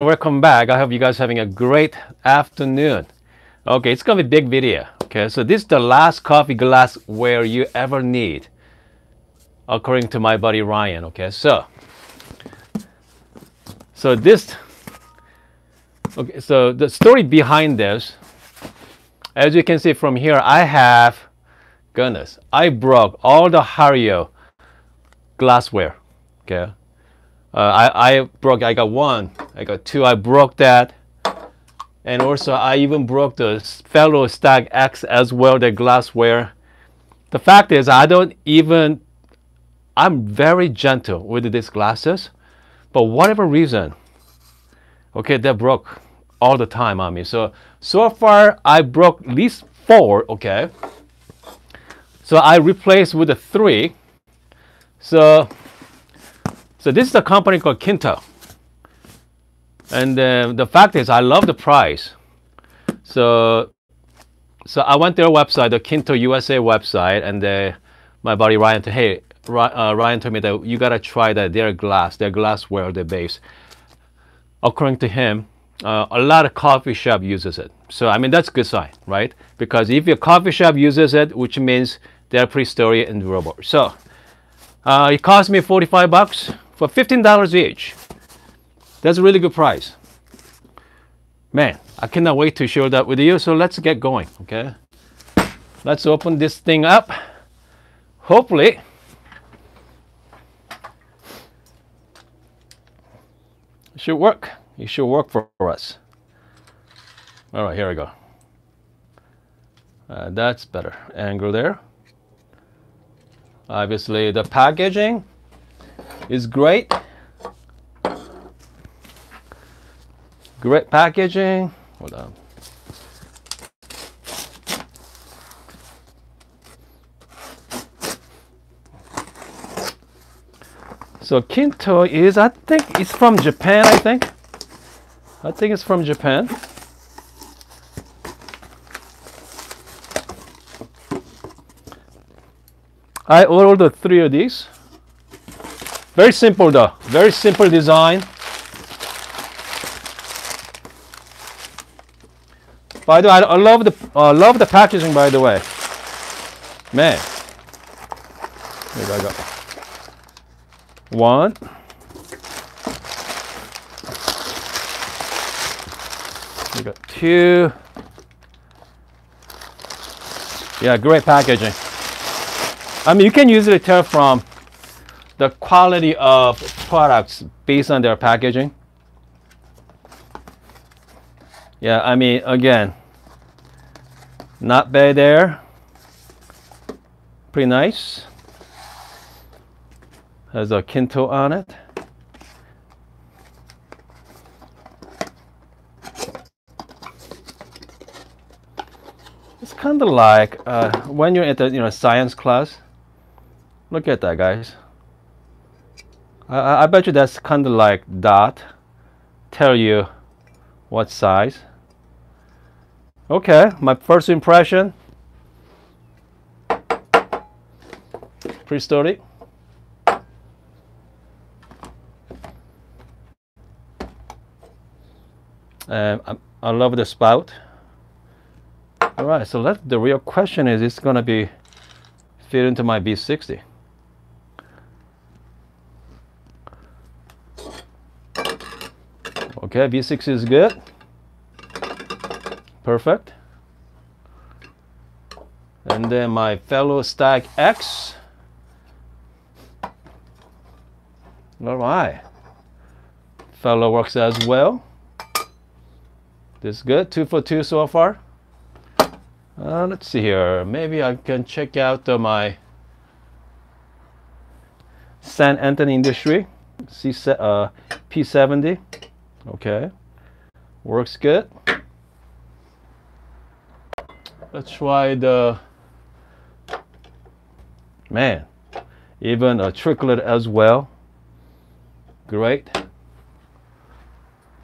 welcome back. I hope you guys having a great afternoon. Okay, it's gonna be big video. Okay, so this is the last coffee glass where you ever need, according to my buddy Ryan. Okay, so so this okay, so the story behind this, as you can see from here, I have goodness, I broke all the Hario glassware. Okay, Uh, I, I broke, I got one, I got two, I broke that. And also I even broke the Fellow Stagg X as well, the glassware. The fact is I don't even, I'm very gentle with these glasses, but whatever reason, okay, they broke all the time on me. So, so far I broke at least four, okay. So I replaced with a three. So so this is a company called Kinto. And uh, the fact is, I love the price. So, so I went their website, the Kinto USA website, and uh, my buddy Ryan said, hey, uh, Ryan told me that you gotta try that their glass, their glassware, their base. According to him, uh, a lot of coffee shop uses it. So I mean that's a good sign, right? Because if your coffee shop uses it, which means they're pretty sturdy and durable. So uh, it cost me 45 bucks for $15 each. That's a really good price. Man, I cannot wait to share that with you. So let's get going, okay? Let's open this thing up. Hopefully, it should work. It should work for us. All right, here we go. Uh, that's better angle there. Obviously, the packaging is great. Great packaging. Hold on. So Kinto is, I think it's from Japan, I think. I think it's from Japan. I ordered three of these. Very simple though, very simple design. By the way, I love the uh, love the packaging. By the way, man. Maybe I got one. We got two. Yeah, great packaging. I mean, you can usually tell from the quality of products based on their packaging. Yeah, I mean, again, not bad there. Pretty nice. Has a Kinto on it. It's kind of like uh, when you're at the you know science class. Look at that, guys. I, I bet you that's kind of like dot. Tell you what size. Okay, my first impression. Pretty sturdy. Um, I, I love the spout. All right, so let the real question is, it's gonna be fit into my V60. Okay, V6 is good. Perfect. And then my Fellow Stagg X. All right. Fellow works as well. This is good. Two for two so far. Uh, let's see here. Maybe I can check out uh, my Saint Anthony Industry C uh, P70. Okay, works good. Let's try the, man, even a Tricolate as well. Great.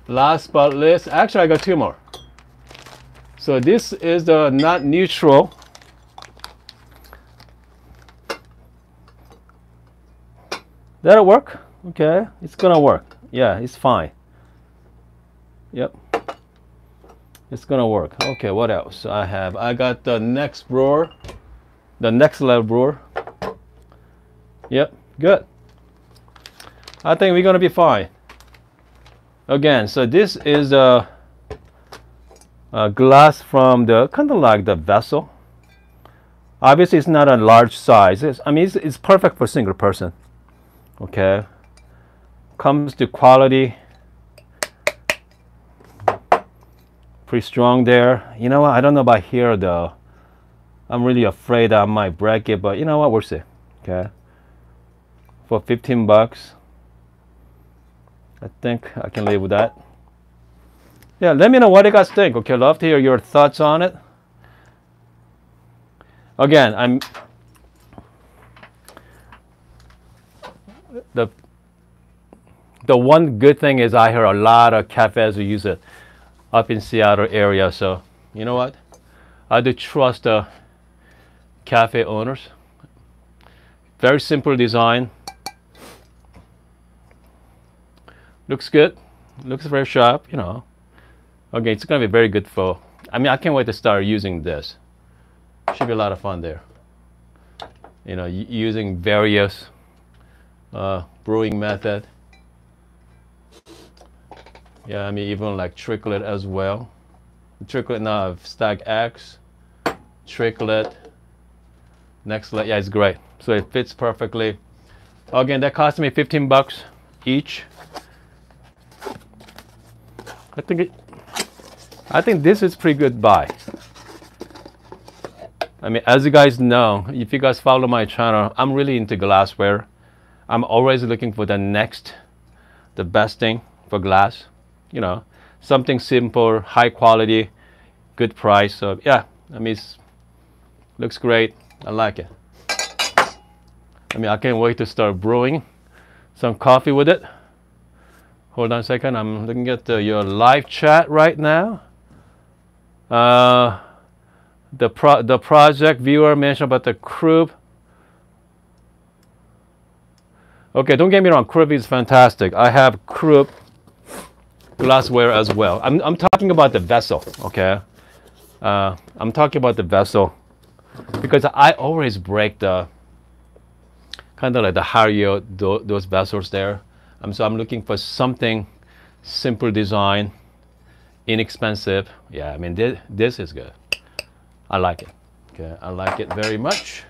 Last but least, actually I got two more. So this is the not neutral. That'll work. Okay, it's gonna work. Yeah, it's fine. Yep. It's gonna work. Okay, what else I have? I got the next brewer, the next level brewer. Yep, good. I think we're gonna be fine. Again, so this is a, a glass from the kind of like the vessel. Obviously, it's not a large size. It's, I mean, it's, it's perfect for single person. Okay. Comes to quality. Pretty strong there. You know what? I don't know about here though. I'm really afraid I might break it, but you know what? We'll see. Okay. For 15 bucks. I think I can live with that. Yeah, let me know what you guys think. Okay, love to hear your thoughts on it. Again, I'm the the one good thing is I hear a lot of cafes who use it up in Seattle area. So you know what? I do trust the cafe owners. Very simple design. Looks good. Looks very sharp, you know. Okay, it's gonna be very good for, I mean, I can't wait to start using this. Should be a lot of fun there. You know, using various uh, brewing method. Yeah, I mean, even like Tricolate as well. Tricolate now of Stagg X, Tricolate, next, let yeah, it's great. So it fits perfectly. Again, that cost me 15 bucks each. I think it, I think this is pretty good buy. I mean, as you guys know, if you guys follow my channel, I'm really into glassware. I'm always looking for the next, the best thing for glass. You know, something simple, high quality, good price. So yeah, I mean, looks great. I like it. I mean, I can't wait to start brewing some coffee with it. Hold on a second. I'm looking at the, your live chat right now. Uh, the pro the project viewer mentioned about the Krupp. Okay, don't get me wrong. Krupp is fantastic. I have Krupp glassware as well. I'm I'm talking about the vessel. Okay, uh, I'm talking about the vessel because I always break the kind of like the Hario those vessels there. Um, so I'm looking for something simple design, inexpensive. Yeah, I mean, this, this is good. I like it. Okay, I like it very much.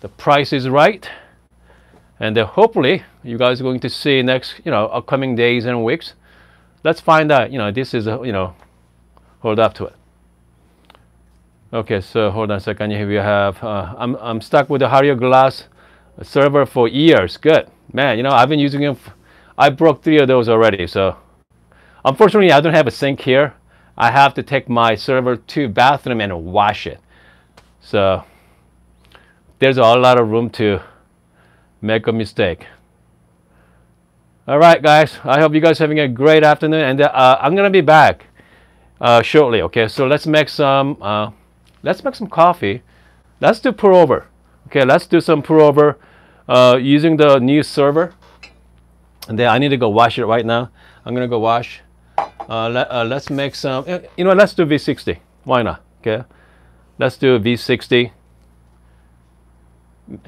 The price is right. And then hopefully you guys are going to see next, you know, upcoming days and weeks. Let's find out, you know, this is, you know, hold up to it. Okay, so hold on a second. Here we have, uh, I'm, I'm stuck with the Hario Glass server for years. Good. Man, you know, I've been using it I broke three of those already. So unfortunately, I don't have a sink here. I have to take my server to bathroom and wash it. So there's a lot of room to make a mistake. All right, guys. I hope you guys having a great afternoon, and uh, I'm gonna be back uh, shortly. Okay, so let's make some uh, let's make some coffee. Let's do pour over. Okay, let's do some pour over uh, using the new server. And then I need to go wash it right now. I'm gonna go wash. Uh, let, uh, let's make some, you know, let's do V60. Why not? Okay. Let's do V60.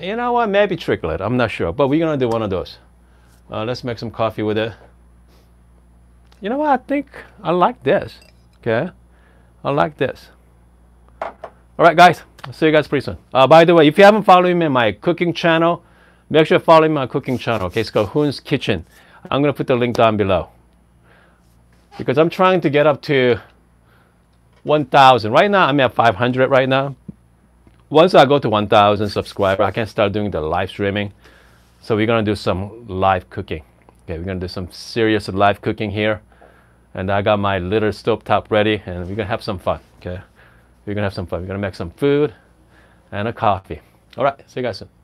You know what? Maybe Tricolate. I'm not sure, but we're gonna do one of those. Uh, let's make some coffee with it. You know what? I think I like this. Okay. I like this. All right, guys. I'll see you guys pretty soon. Uh, by the way, if you haven't followed me in my cooking channel, Make sure to follow my cooking channel. Okay, it's called Hoon's Kitchen. I'm gonna put the link down below because I'm trying to get up to 1,000. Right now, I'm at 500 right now. Once I go to 1,000 subscribers, I can start doing the live streaming. So we're gonna do some live cooking. Okay, we're gonna do some serious live cooking here. And I got my little stove top ready and we're gonna have some fun, okay? We're gonna have some fun. We're gonna make some food and a coffee. All right, see you guys soon.